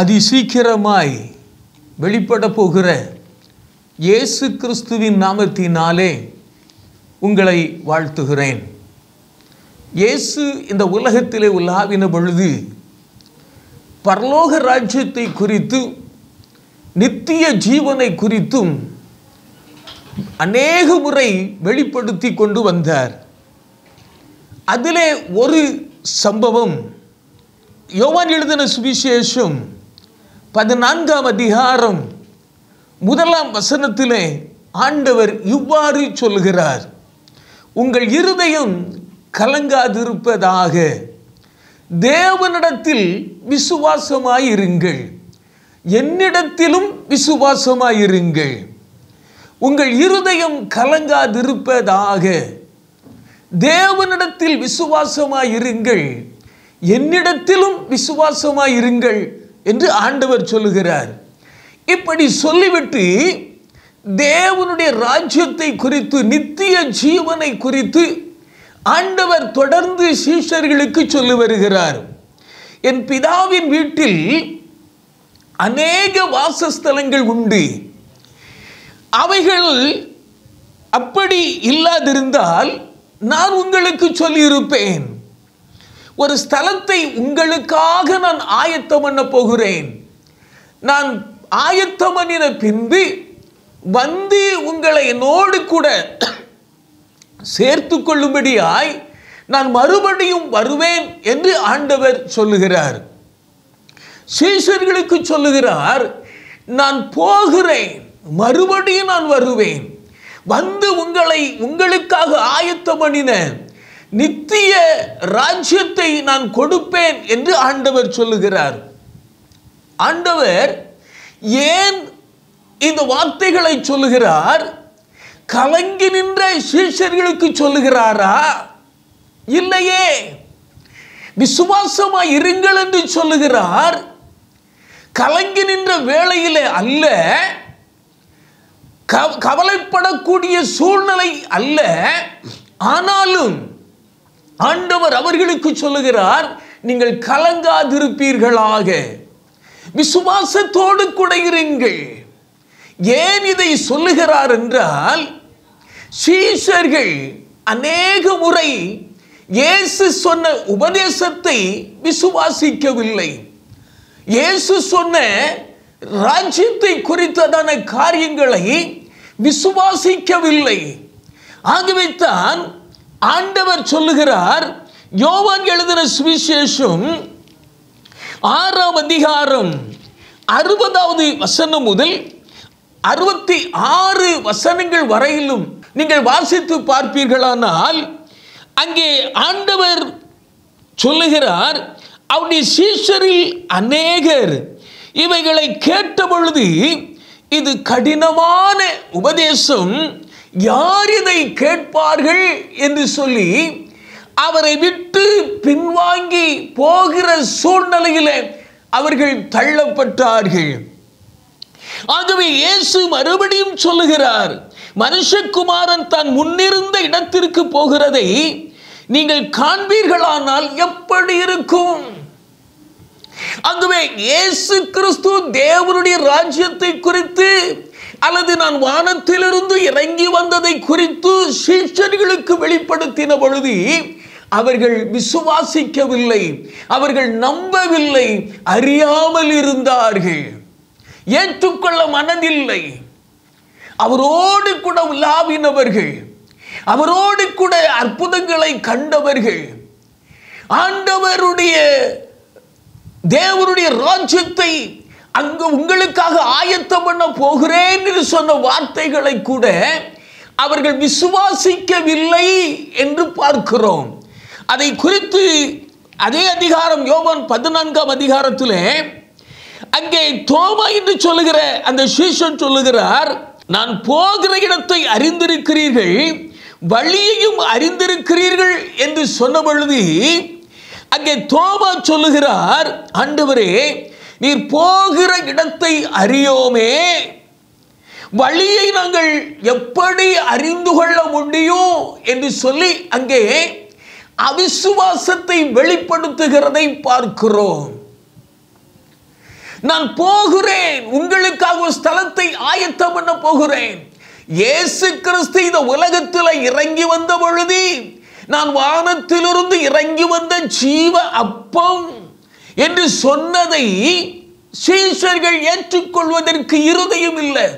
அதி சீக்கிரமாய் வெளிப்பட போகிற இயேசு கிறிஸ்துவின் நாமத்தினாலே உங்களை வாழ்த்துகிறேன். இயேசு இந்த உலகத்திலே உலாவின பொழுது பரலோக ராஜ்யத்தை குறித்து நித்திய ஜீவனை குறித்தும் அநேக முறை வெளிப்படுத்தி கொண்டு வந்தார். அதிலே ஒரு சம்பவம் யோவான் எழுதின சுவிசேஷம் பதினான்காம் அதிகாரம் முதலாம் வசனத்திலே ஆண்டவர் இவ்வாறு சொல்கிறார். உங்கள் இருதயம் கலங்காதிருப்பதாக. தேவனிடத்தில் விசுவாசமாயிருங்கள். என்னிடத்திலும் விசுவாசமாயிருங்கள். உங்கள் இருதயம் கலங்காதிருப்பதாக. தேவனிடத்தில் விசுவாசமாயிருங்கள். என்னிடத்திலும் விசுவாசமாயிருங்கள். என்று ஆண்டவர் சொல்லுகிறார். இப்படி சொல்லிவிட்டு தேவனுடைய ராஜ்யத்தை குறித்து நித்திய ஜீவனை குறித்து ஆண்டவர் தொடர்ந்து சீஷர்களுக்கு சொல்லி வருகிறார். என் பிதாவின் வீட்டில் அநேக வாசஸ்தலங்கள் உண்டு. அவைகள் அப்படி இல்லாதிருந்தால் நான் உங்களுக்கு சொல்லியிருப்பேன். ஒரு ஸ்தலத்தை உங்களுக்காக நான் ஆயத்தம் பண்ண போகிறேன். நான் ஆயத்தம் பண்ணின பின்பு வந்து உங்களை என்னோடு கூட சேர்த்து கொள்ளும்படியாய் நான் மறுபடியும் வருவேன் என்று ஆண்டவர் சொல்லுகிறார். சீஷர்களுக்கு சொல்லுகிறார் நான் போகிறேன் மறுபடியும் நான் வருவேன். வந்து உங்களை உங்களுக்காக ஆயத்தம் பண்ணின நித்திய ராஜ்யத்தை நான் கொடுப்பேன் என்று ஆண்டவர் சொல்லுகிறார். ஆண்டவர் ஏன் இந்த வார்த்தைகளை சொல்லுகிறார்? கலங்கி நின்ற சீஷர்களுக்கு சொல்லுகிறாரா? இல்லையே. விசுவாசமாய் இருங்கள் என்று சொல்லுகிறார். கலங்கி நின்ற வேளையிலே அல்ல கவலைப்படக்கூடிய சூழ்நிலை அல்ல. ஆனாலும் ஆண்டவர் அவர்களுக்கு சொல்லுகிறார் நீங்கள் கலங்காதிருப்பீர்களாக. விசுவாசத்தோடு கூட இருங்கள். ஏன் இதை சொல்லுகிறார் என்றால் சீஷர்கள் அநேக முறை இயேசு சொன்ன உபதேசத்தை விசுவாசிக்கவில்லை. இயேசு சொன்ன ராஜ்யத்தை குறித்ததான காரியங்களை விசுவாசிக்கவில்லை. ஆகவே தான் ஆண்டவர் சொல்லுகிறார் யோவான் எழுதின சுவிசேஷம் ஆறாம் அதிகாரம் அறுபதாவது வசனம் முதல் அறுபத்தி ஆறு வசனங்கள் வரையிலும் நீங்கள் வாசித்து பார்ப்பீர்களானால் அங்கே ஆண்டவர் சொல்லுகிறார் அவருடைய சீஷரில் அநேகர் இவைகளை கேட்ட பொழுது இது கடினமான உபதேசம். யார் இதை கேட்பார்கள் என்று சொல்லி அவரை விட்டு பின்வாங்கி போகிற சூழ்நிலையிலே அவர்கள் தள்ளப்பட்டார்கள். ஆகவே இயேசு மறுபடியும் சொல்லுகிறார் மனுஷகுமாரன் தான் முன்னிருந்த இடத்திற்கு போகிறதை நீங்கள் காண்பீர்களானால் எப்படி இருக்கும்? ஆகவே இயேசு கிறிஸ்து தேவனுடைய ராஜ்யத்தை குறித்து அல்லது நான் வானத்திலிருந்து இறங்கி வந்ததை குறித்து சீஷர்களுக்கு வெளிப்படுத்தின பொழுது அவர்கள் விசுவாசிக்கவில்லை அவர்கள் நம்பவில்லை அறியாமல் இருந்தார்கள். ஏற்றுக்கொள்ள மனதில்லை. அவரோடு கூட உலாவினவர்கள் அவரோடு கூட அற்புதங்களை கண்டவர்கள் ஆண்டவருடைய தேவருடைய ராஜ்யத்தை அங்கு உங்களுக்காக ஆயத்தம் பண்ண போகிறேன் என்று சொன்ன வார்த்தைகளை கூட அவர்கள் விசுவாசிக்கவில்லை என்று பார்க்கிறோம். அதை குறித்து அதே அதிகாரம் யோவான் பதினான்காம் அதிகாரத்திலே அங்கே தோமா என்று சொல்லுகிற அந்த சீஷன் சொல்லுகிறார் நான் போகிற இடத்தை அறிந்திருக்கிறீர்கள் வழியையும் அறிந்திருக்கிறீர்கள் என்று சொன்ன பொழுது அங்கே தோமா சொல்லுகிறார் ஆண்டவரே நீர் போகிற இடத்தை அறியோமே. வழியை நாங்கள் எப்படி அறிந்து கொள்ள முடியும் என்று சொல்லி அங்கே அவிசுவாசத்தை வெளிப்படுத்துகிறதை பார்க்கிறோம். நான் போகிறேன். உங்களுக்காக ஒரு ஸ்தலத்தை ஆயத்தம் பண்ண போகிறேன். இயேசு கிறிஸ்து இந்த உலகத்தில் இறங்கி வந்த பொழுது நான் வானத்திலிருந்து இறங்கி வந்த ஜீவ அப்பம். என்று சொன்னதை சீஷர்கள் ஏற்றுக்கொள்வதற்கு இருதயம் இல்லை.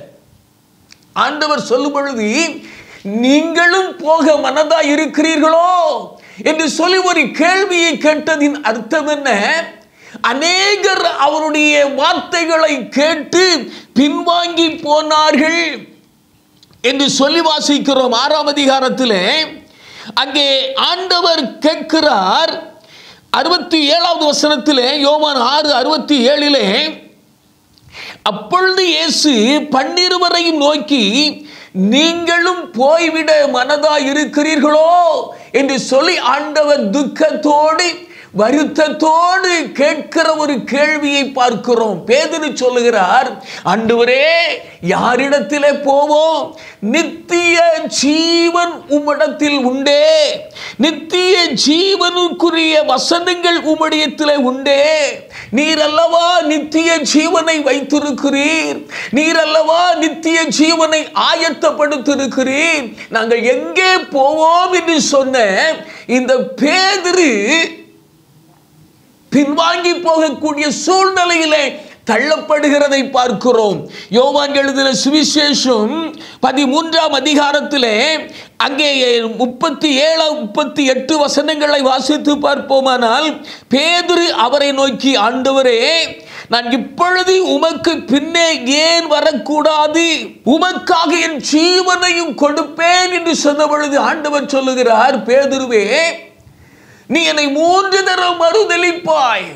ஆண்டவர் சொல்லும் பொழுது நீங்களும் போக மனதா இருக்கிறீர்களோ? என்று சொல்லி ஒரு கேள்வியை கேட்டதின் அர்த்தம் என்ன? அநேகர் அவருடைய வார்த்தைகளை கேட்டு பின்வாங்கி போனார்கள் என்று சொல்லி வாசிக்கிறோம். ஆறாம் அதிகாரத்தில் அங்கே ஆண்டவர் கேட்கிறார் அறுபத்தி ஏழாவது வசனத்திலே யோவான் ஆறு அறுபத்தி ஏழிலே அப்பொழுது இயேசு பன்னிருவரையும் நோக்கி நீங்களும் போய்விட மனதா இருக்கிறீர்களோ என்று சொல்லி ஆண்டவர் துக்கத்தோடு வருத்தத்தோடு கேட்கிற ஒரு கேள்வியை பார்க்கிறோம். பேதுரு சொல்லுகிறார் அன்றுவரே யாரிடத்திலே போவோம் நித்திய ஜீவன் உம்மிடத்தில் உண்டே. நித்திய ஜீவனுக்குரிய வசனங்கள் உம்மிடத்திலே உண்டே. நீர் அல்லவா நித்திய ஜீவனை வைத்திருக்கிறீர்? நீர் அல்லவா நித்திய ஜீவனை ஆயத்தப்படுத்திருக்கிறீர் நாங்கள் எங்கே போவோம் என்று சொன்ன இந்த பேதிரு பின்வாங்கி போகக்கூடிய சூழ்நிலையிலே தள்ளப்படுகிறதை பார்க்கிறோம். யோவான் எழுதின சுவிசேஷம் பதிமூன்றாம் அதிகாரத்திலே அங்கே முப்பத்தி ஏழு முப்பத்தி எட்டு வசனங்களை வாசித்து பார்ப்போமானால் பேதுரு அவரை நோக்கி ஆண்டவரே நான் இப்பொழுது உமக்கு பின்னே ஏன் வரக்கூடாது? உமக்காக என் ஜீவனையும் கொடுப்பேன் என்று சொன்ன பொழுது ஆண்டவர் சொல்லுகிறார் பேதுருவே நீ என்னை மூன்று தரம் மறுதளிப்பாய்.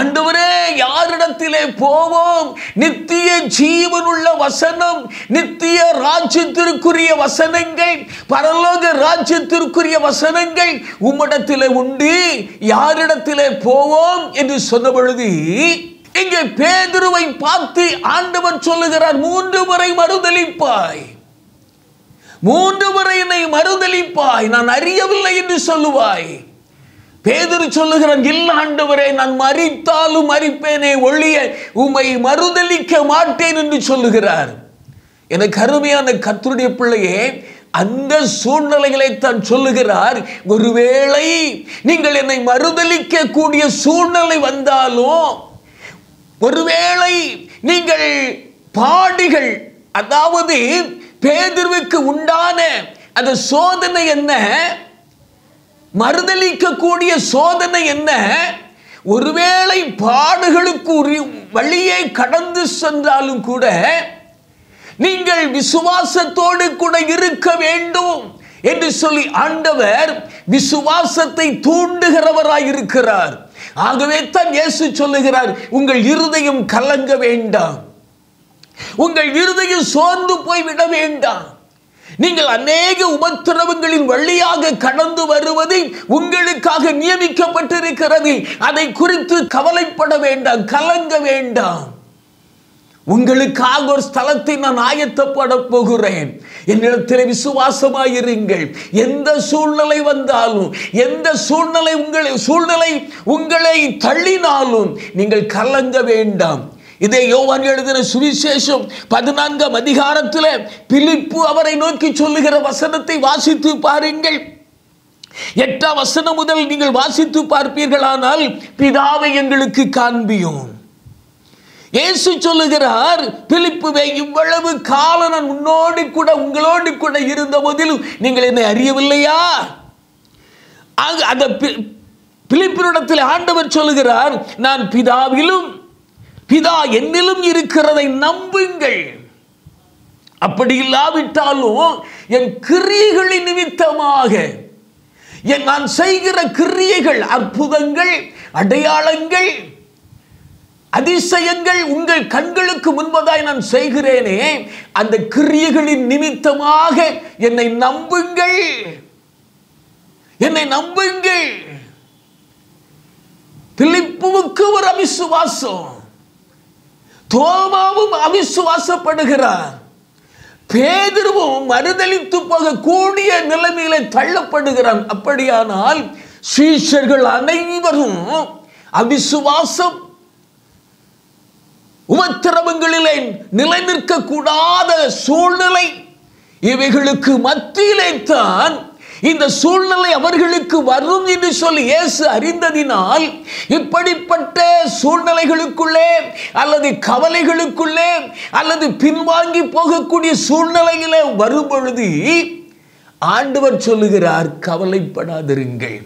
அண்டவரே யாரிடத்திலே போவோம்? நித்திய ஜீவனுள்ள வசனம் நித்திய ராஜ்யத்திற்குரிய வசனங்கள் பரலோக ராஜ்யத்திற்குரிய வசனங்கள் உம்மிடத்திலே உண்டு. யாரிடத்திலே போவோம் என்று சொன்ன பொழுது இங்கே பேதுருவை பார்த்து ஆண்டவர் சொல்லுகிறார் மூன்று முறை மறுதளிப்பாய். மூன்று முறை என்னை மறுதளிப்பாய். நான் அறியவில்லை என்று சொல்லுவாய். பேதுரு சொல்லுகிறான் இல்ல ஆண்டவரே நான் மறித்தாலும் மறிப்பேனே ஒழிய உம்மை மறுதளிக்க மாட்டேன் என்று சொல்லுகிறார். எனக்கு அருமையான கத்தருடைய பிள்ளையே அந்த சூழ்நிலைகளை தான் சொல்லுகிறார். ஒருவேளை நீங்கள் என்னை மறுதளிக்க கூடிய சூழ்நிலை வந்தாலும் ஒருவேளை நீங்கள் பாடிகள் அதாவது பேதிர்வுக்கு உண்டான அந்த சோதனை என்ன? மறுதளிக்கக்கூடிய சோதனை என்ன? ஒருவேளை பாடுகளுக்கு உரி- வழியே கடந்து சென்றாலும் கூட நீங்கள் விசுவாசத்தோடு கூட இருக்க வேண்டும் என்று சொல்லி ஆண்டவர் விசுவாசத்தை தூண்டுகிறவராய் இருக்கிறார். ஆகவே தான் இயேசு சொல்லுகிறார் உங்கள் இருதயம் கலங்க வேண்டாம். உங்கள் இருதயம் சோர்ந்து போய் விட வேண்டாம். நீங்கள் அநேக உபத்திரவங்களின் வழியாக கடந்து வருவதை உங்களுக்காக நியமிக்கப்பட்டிருக்கிறது. அதை குறித்து கவலைப்பட வேண்டாம் கலங்க வேண்டாம். உங்களுக்காக ஒரு ஸ்தலத்தை நான் ஆயத்தப்பட போகிறேன். என்னிடத்தில் விசுவாசமாயிருங்கள். எந்த சூழ்நிலை வந்தாலும் எந்த சூழ்நிலை உங்களை சூழ்நிலை உங்களை தள்ளினாலும் நீங்கள் கலங்க வேண்டாம். இதே யோவான் எழுதின சுவிசேஷம் பதினான்காம் அதிகாரத்தில் பிலிப்பு அவரை நோக்கி சொல்லுகிற வசனத்தை வாசித்து பாருங்கள். எட்டாம் வசனம் முதல் நீங்கள் வாசித்து பார்ப்பீர்களானால் பிதாவை எங்களுக்கு காண்பியும். இயேசு சொல்லுகிறார் பிலிப்புவே இவ்வளவு காலம் நான் உன்னோடு கூட உங்களோடு கூட இருந்த போதிலும் நீங்கள் என்னை அறியவில்லையா? ஆக அந்த பி- பிலிப்பினிடத்தில் ஆண்டவர் சொல்லுகிறார் நான் பிதாவிலும் பிதா என்னிலும் இருக்கிறதை நம்புங்கள். அப்படி இல்லாவிட்டாலும் என் கிரியைகளின் நிமித்தமாக என் நான் செய்கிற கிரியைகள் அற்புதங்கள் அடையாளங்கள் அதிசயங்கள் உங்கள் கண்களுக்கு முன்பதாய் நான் செய்கிறேனே அந்த கிரியைகளின் நிமித்தமாக என்னை நம்புங்கள். என்னை நம்புங்கள். பிலிப்புவுக்கு ஒரு அவிசுவாசம். தோமாவும் அவிசுவாசப்படுகிறார். பேதுருவும் போக போகக்கூடிய நிலைமையில தள்ளப்படுகிறான். அப்படியானால் சீஷர்கள் அனைவரும் அவிசுவாசம் உபத்திரவங்களிலே நிலை நிற்கக்கூடாத சூழ்நிலை இவைகளுக்கு மத்தியிலே தான் இந்த சூழ்நிலை அவர்களுக்கு வரும் என்று சொல்லி இயேசு அறிந்ததினால் இப்படிப்பட்ட சூழ்நிலைகளுக்குள்ளே அல்லது கவலைகளுக்குள்ளே அல்லது பின்வாங்கி போகக்கூடிய சூழ்நிலையிலே வரும் பொழுது ஆண்டவர் சொல்லுகிறார் கவலைப்படாதிருங்கள்.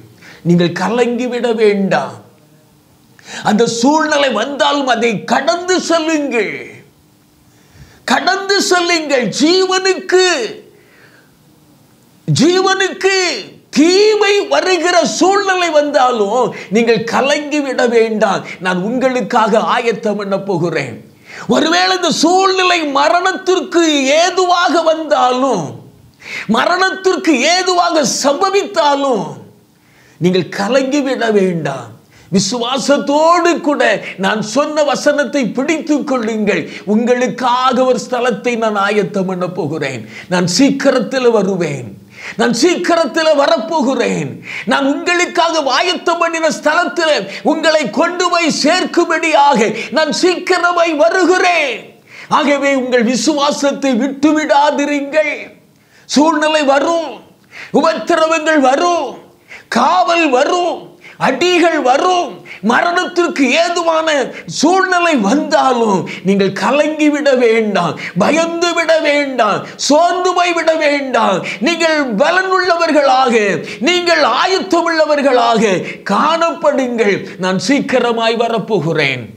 நீங்கள் கலங்கிவிட வேண்டாம். அந்த சூழ்நிலை வந்தாலும் அதை கடந்து செல்லுங்கள். கடந்து செல்லுங்கள். ஜீவனுக்கு ஜீவனுக்கு தீமை வருகிற சூழ்நிலை வந்தாலும் நீங்கள் கலங்கி விட வேண்டாம். நான் உங்களுக்காக ஆயத்தம் பண்ண போகிறேன். ஒருவேளை இந்த சூழ்நிலை மரணத்திற்கு ஏதுவாக வந்தாலும் மரணத்திற்கு ஏதுவாக சம்பவித்தாலும் நீங்கள் கலங்கி விட வேண்டாம். விசுவாசத்தோடு கூட நான் சொன்ன வசனத்தை பிடித்துக் கொள்ளுங்கள். உங்களுக்காக ஒரு ஸ்தலத்தை நான் ஆயத்தம் பண்ண போகிறேன். நான் சீக்கிரத்தில் வருவேன். நான் சீக்கிரத்தில் வரப்போகிறேன். நான் உங்களுக்காக ஆயத்தம் பண்ணின ஸ்தலத்தில் உங்களை கொண்டு போய் சேர்க்கும்படியாக நான் சீக்கிரமாய் வருகிறேன். ஆகவே உங்கள் விசுவாசத்தை விட்டு விடாதிருங்கள் சூழ்நிலை வரும். உபத்திரவங்கள் வரும். காவல் வரும். அடிகள் வரும். மரணத்திற்கு ஏதுவான சூழ்நிலை வந்தாலும் நீங்கள் கலங்கி விட வேண்டாம் பயந்து விட வேண்டாம் சோர்ந்து போய்விட வேண்டாம். நீங்கள் பலனுள்ளவர்களாக நீங்கள் ஆயத்தமுள்ளவர்களாக காணப்படுங்கள். நான் சீக்கிரமாய் வரப்போகிறேன்.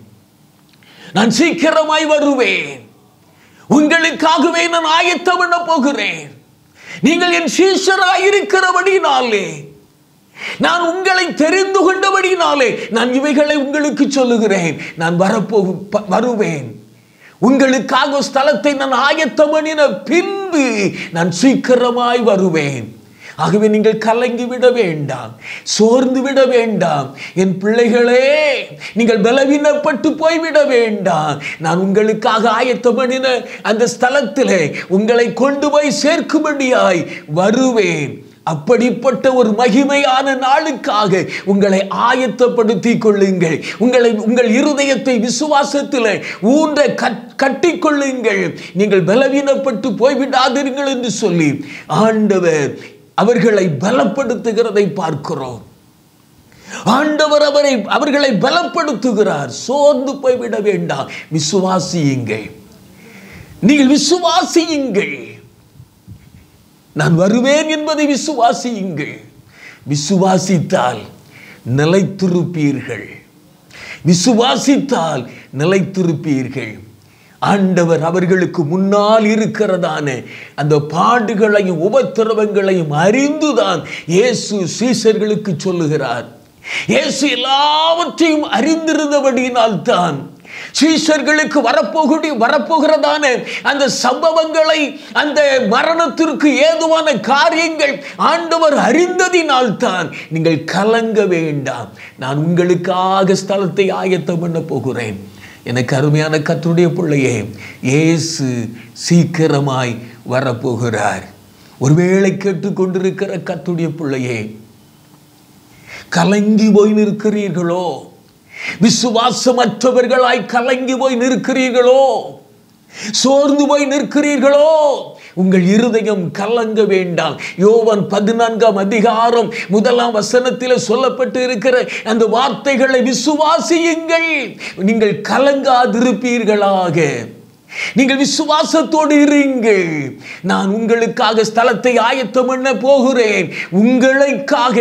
நான் சீக்கிரமாய் வருவேன். உங்களுக்காகவே நான் ஆயத்தம் பண்ண போகிறேன். நீங்கள் என் சீஷராய் இருக்கிறபடினாலே நான் உங்களை தெரிந்து கொண்டபடியினாலே நான் இவைகளை உங்களுக்கு சொல்லுகிறேன். நான் வரப்போ ப- வருவேன். உங்களுக்காக ஒரு ஸ்தலத்தை நான் ஆயத்தம் பண்ணின பின்பு நான் சீக்கிரமாய் வருவேன். ஆகவே நீங்கள் கலங்கி விட வேண்டாம் சோர்ந்து விட வேண்டாம். என் பிள்ளைகளே நீங்கள் பலவீனப்பட்டு போய்விட வேண்டாம். நான் உங்களுக்காக ஆயத்தம் பண்ணின அந்த ஸ்தலத்திலே உங்களை கொண்டு போய் சேர்க்கும்படியாய் வருவேன். அப்படிப்பட்ட ஒரு மகிமையான நாளுக்காக உங்களை ஆயத்தப்படுத்திக் கொள்ளுங்கள். உங்களை உங்கள் இருதயத்தை விசுவாசத்தில் ஊன்ற கட்- கட்டிக்கொள்ளுங்கள் நீங்கள் பலவீனப்பட்டு போய்விடாதீர்கள் என்று சொல்லி ஆண்டவர் அவர்களை பலப்படுத்துகிறதை பார்க்கிறோம். ஆண்டவர் அவரை அவர்களை பலப்படுத்துகிறார். சோர்ந்து போய்விட வேண்டாம். விசுவாசியுங்கள். நீங்கள் விசுவாசியுங்கள். நான் வருவேன் என்பதை விசுவாசியுங்கள். விசுவாசித்தால் நிலைத்திருப்பீர்கள். விசுவாசித்தால் நிலைத்திருப்பீர்கள். ஆண்டவர் அவர்களுக்கு முன்னால் இருக்கிறதான அந்த பாடுகளையும் உபத்திரவங்களையும் அறிந்துதான் இயேசு சீசர்களுக்கு சொல்லுகிறார். இயேசு எல்லாவற்றையும் அறிந்திருந்தபடியினால் தான் சீசர்களுக்கு வரப்போகுடி வரப்போகிறதான அந்த சம்பவங்களை அந்த மரணத்திற்கு ஏதுவான காரியங்கள் ஆண்டவர் அறிந்ததினால் தான் நீங்கள் கலங்க வேண்டாம். நான் உங்களுக்காக ஸ்தலத்தை ஆயத்தம் பண்ண போகிறேன். எனக்கு அருமையான கத்துடைய பிள்ளையே இயேசு சீக்கிரமாய் வரப்போகிறார். ஒருவேளை கேட்டுக்கொண்டிருக்கிற கத்துடைய பிள்ளையே கலங்கி போய் நிற்கிறீர்களோ? விசுவாசமற்றவர்களாய் கலங்கி போய் நிற்கிறீர்களோ? சோர்ந்து போய் நிற்கிறீர்களோ? உங்கள் இருதயம் கலங்க வேண்டாம். யோவன் பதினான்காம் அதிகாரம் முதலாம் வசனத்தில் சொல்லப்பட்டு இருக்கிற அந்த வார்த்தைகளை விசுவாசியுங்கள். நீங்கள் கலங்காதிருப்பீர்களாக. நீங்கள் விசுவாசத்தோடு இருங்கள். நான் உங்களுக்காக ஸ்தலத்தை ஆயத்தம் பண்ண போகிறேன். உங்களுக்காக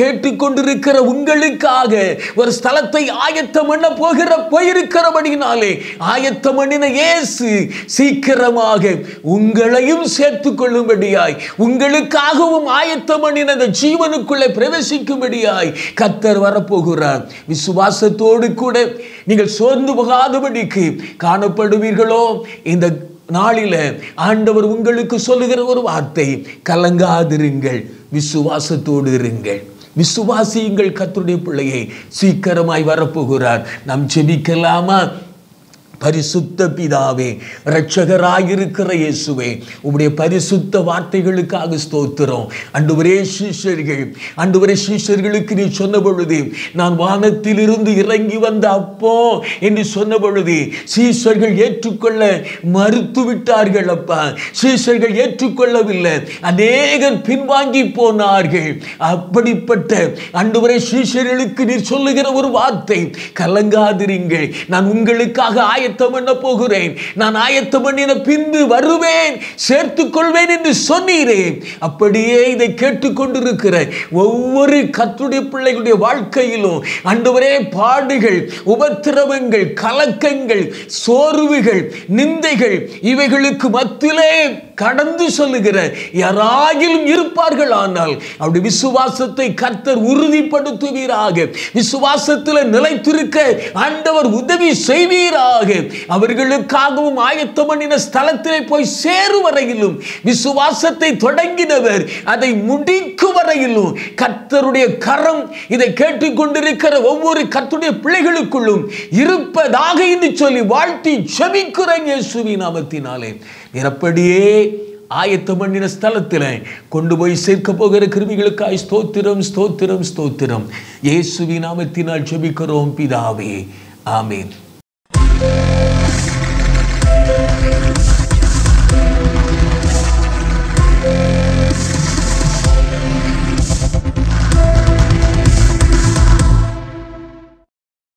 கேட்டுக்கொண்டிருக்கிற உங்களுக்காக ஒரு ஸ்தலத்தை ஆயத்தம் பண்ண போகிற போயிருக்கிறபடினாலே ஆயத்தம் பண்ணின இயேசு சீக்கிரமாக உங்களையும் சேர்த்துக் கொள்ளும்படியாய் உங்களுக்காகவும் ஆயத்தம் பண்ணின அந்த ஜீவனுக்குள்ளே பிரவேசிக்கும்படியாய் கத்தர் வரப்போகிறார். விசுவாசத்தோடு கூட நீங்கள் சோர்ந்து போகாதபடிக்கு காணப்படுவீர்களோ? இந்த நாளில ஆண்டவர் உங்களுக்கு சொல்லுகிற ஒரு வார்த்தை கலங்காதிருங்கள் விசுவாசத்தோடு இருங்கள். விசுவாசியுங்கள் கத்துடைய பிள்ளையை சீக்கிரமாய் வரப்போகிறார். நாம் செபிக்கலாமா பரிசுத்த பிதாவே இரட்சகராயிருக்கிற இயேசுவே உம்முடைய பரிசுத்த வார்த்தைகளுக்காக ஸ்தோத்திரம். அண்டுவரே சீஷர்கள் அண்டுவரே சீஷர்களுக்கு நீ சொன்ன பொழுது நான் வானத்திலிருந்து இறங்கி வந்த அப்போ என்று சொன்ன பொழுது சீஷர்கள் ஏற்றுக்கொள்ள மறுத்து விட்டார்கள் அப்பா. சீஷர்கள் ஏற்றுக்கொள்ளவில்லை. அநேகர் பின்வாங்கி போனார்கள். அப்படிப்பட்ட அண்டு அண்டுவரை சீஷர்களுக்கு நீர் சொல்லுகிற ஒரு வார்த்தை கலங்காதிருங்கள். நான் உங்களுக்காக ஆயத்தம் பண்ண போகிறேன்? நான் ஆயத்தம் பண்ணின பின்பு வருவேன் சேர்த்துக் கொள்வேன் என்று சொன்னீரே. அப்படியே இதை கேட்டுக்கொண்டிருக்கிற ஒவ்வொரு கத்துடைய பிள்ளைகளுடைய வாழ்க்கையிலும் அன்றுவரே பாடுகள் உபத்திரவங்கள் கலக்கங்கள் சோர்வுகள் நிந்தைகள் இவைகளுக்கு மத்தியிலே கடந்து சொல்லுகிற யாராகிலும் இருப்பார்கள் ஆனால் அப்படி விசுவாசத்தை கர்த்தர் உறுதிப்படுத்துவீராக. விசுவாசத்தில் நிலைத்திருக்க ஆண்டவர் உதவி செய்வீராக. அவர்களுக்காகவும் ஆயத்தம் பண்ணின ஸ்தலத்திலே போய் சேரும் வரையிலும் விசுவாசத்தை தொடங்கினவர் அதை முடிக்கும் வரையிலும் கர்த்தருடைய கரம் இதை கேட்டுக்கொண்டிருக்கிற ஒவ்வொரு கர்த்தருடைய பிள்ளைகளுக்குள்ளும் இருப்பதாக என்று சொல்லி வாழ்த்தி செபிக்கிறேன் இயேசுவின் நாமத்தினாலே. நிறப்படியே ஆயத்தம் பண்ணின ஸ்தலத்தில் கொண்டு போய் சேர்க்க போகிற கிருமிகளுக்காய் ஸ்தோத்திரம் ஸ்தோத்திரம் ஸ்தோத்திரம். இயேசுவின் நாமத்தினால் செபிக்கிறோம் பிதாவே. ஆமேன்.